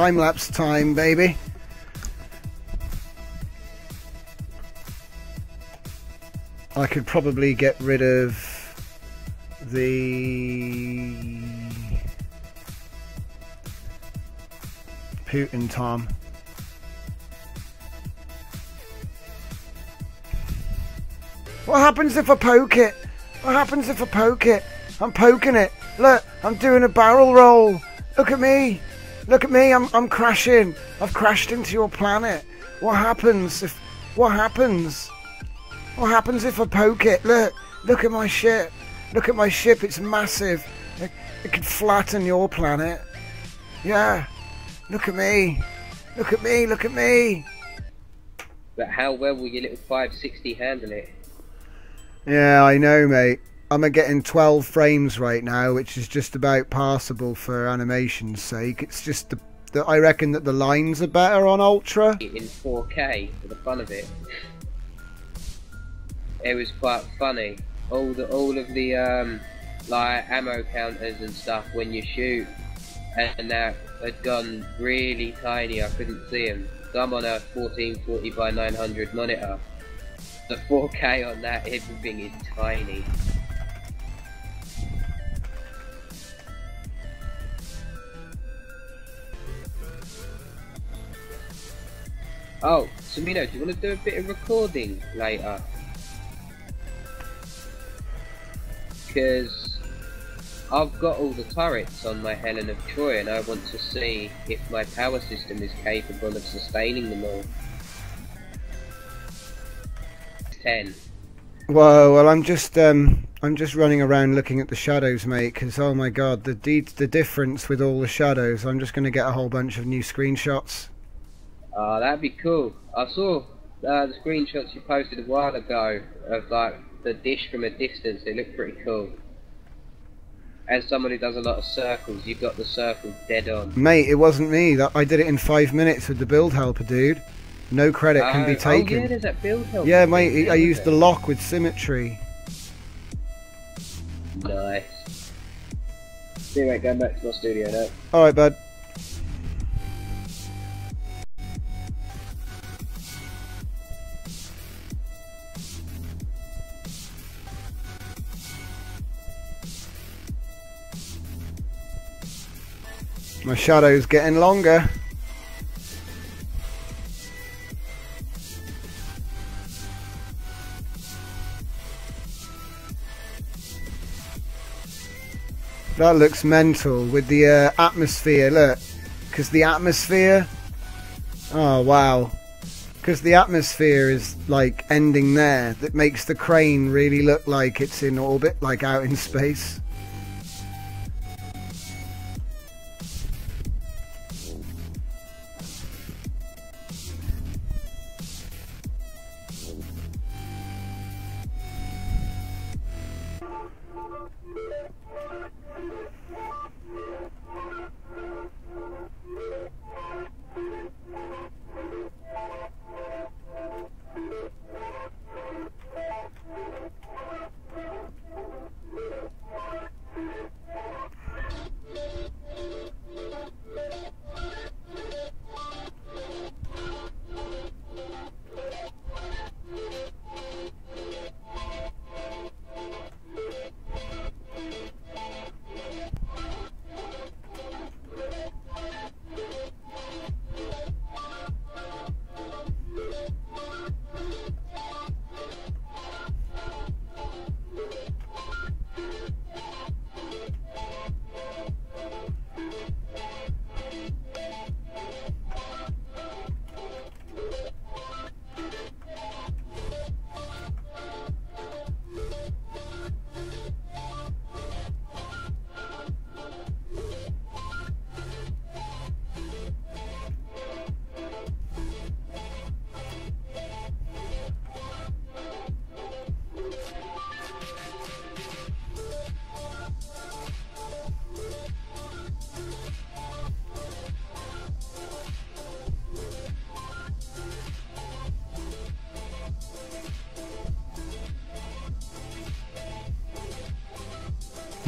Time lapse time, baby. I could probably get rid of the Putin Tom. What happens if I poke it? What happens if I poke it? I'm poking it. Look, I'm doing a barrel roll. Look at me. Look at me. I'm I'm crashing. I've crashed into your planet. What happens if what happens? What happens if I poke it? Look, look at my ship. Look at my ship. It's massive. It, it could flatten your planet. Yeah. Look at me. Look at me. Look at me. But how well will your little 560 handle it? Yeah, I know, mate. I'm getting 12 frames right now, which is just about passable for animation's sake. It's just the, the I reckon that the lines are better on Ultra. In 4K for the fun of it. It was quite funny. All the all of the um, like ammo counters and stuff when you shoot, and that had gone really tiny. I couldn't see them. So I'm on a 1440 by 900 monitor. The 4K on that, everything is tiny. Oh, Samino, do you want to do a bit of recording later? Because I've got all the turrets on my Helen of Troy and I want to see if my power system is capable of sustaining them all. 10. Whoa, well I'm just um I'm just running around looking at the shadows, mate, because oh my god, the the difference with all the shadows. I'm just going to get a whole bunch of new screenshots. Oh, that'd be cool. I saw uh, the screenshots you posted a while ago of like the dish from a distance. They looked pretty cool. As someone who does a lot of circles, you've got the circle dead on. Mate, it wasn't me. That I did it in five minutes with the build helper, dude. No credit can be Oh, Oh, yeah, taken. there's that build help. Yeah, mate, I used the lock with symmetry. Nice. Anyway, going back to my studio now. Alright, bud. My shadow's getting longer. That looks mental with the uh, atmosphere. Look, because the atmosphere. Oh wow, because the atmosphere is like ending there. That makes the crane really look like it's in orbit, like out in space.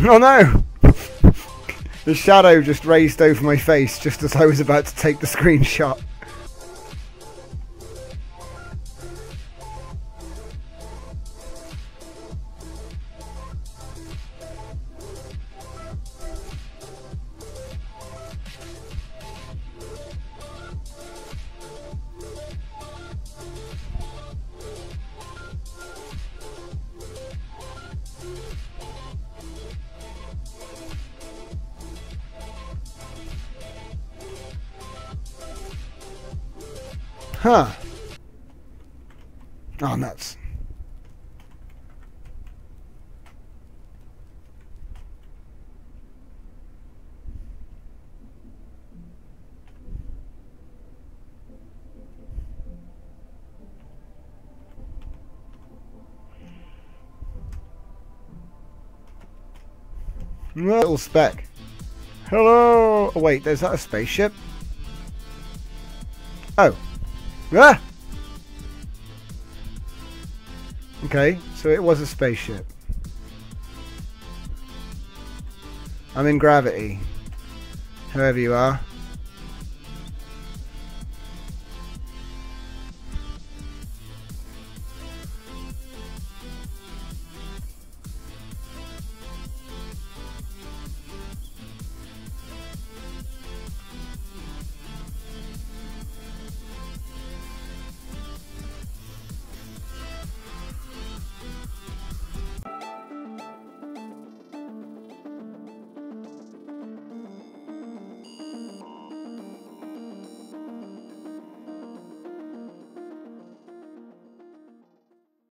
Oh no! the shadow just raised over my face just as I was about to take the screenshot. Huh. Oh, nuts. Little speck. Hello. Oh, wait, is that a spaceship? Oh. Ah! Okay, so it was a spaceship. I'm in gravity. Whoever you are.